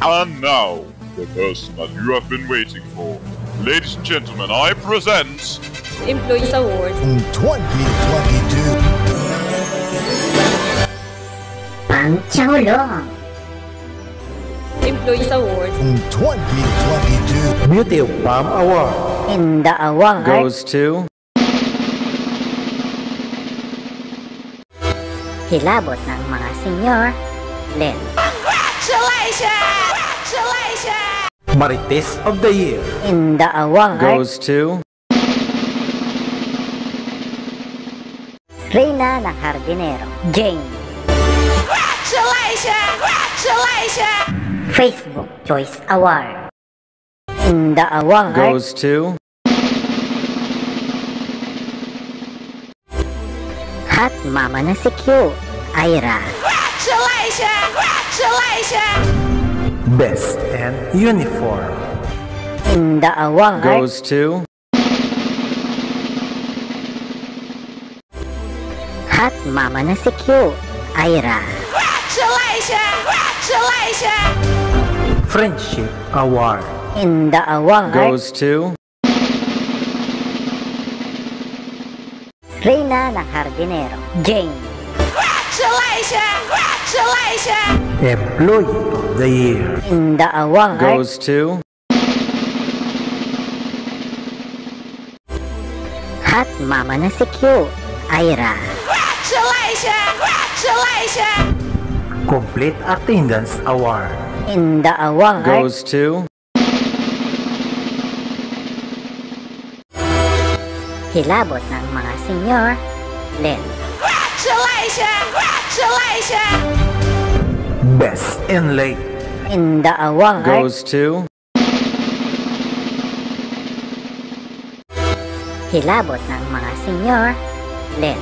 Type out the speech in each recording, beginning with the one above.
And now, the person that you have been waiting for. Ladies and gentlemen, I present Employees Awards in 2022. Pangchangulong. Employees Awards In 2022. Beauty Palm Award In the award goes to hilabot ng mga senior, Len. Marites of the Year In the award goes to Reyna ng Hardinero, Jane. Congratulations! Congratulations! Facebook Choice Award. In the award goes to Hot Mama na si Q, Ira. Best and Uniform. In the award goes to Hot Mama na si Q, Ira. Friendship Award. In the award goes to Reyna ng Hardinero, Jane. Employee of the Year In the award goes to Hot Mama na si Q, Ira. Complete Attendance Award In the award goes to hilabot ng mga senior, Len. Best in Late. In the award. Goes to hilabot ng mga senior, Len.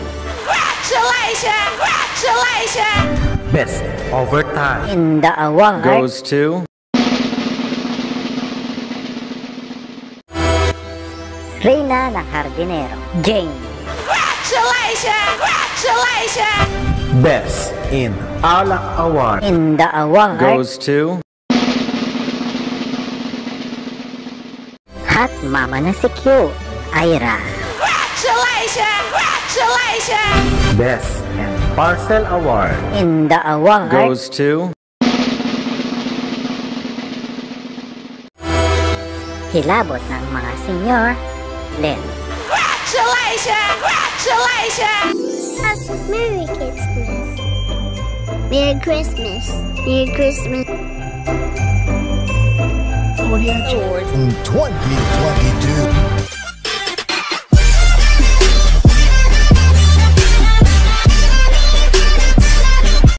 Best Overtime. In the award. goes to Reyna ng Hardinero, Jane. Best in Alak Award In the award goes to Hot Mama na si Q, Ira. Best and Parcel Award In the award goes to hilabot ng mga senior, Len. Merry Christmas. Merry Christmas. Merry Christmas. Awards In 2022.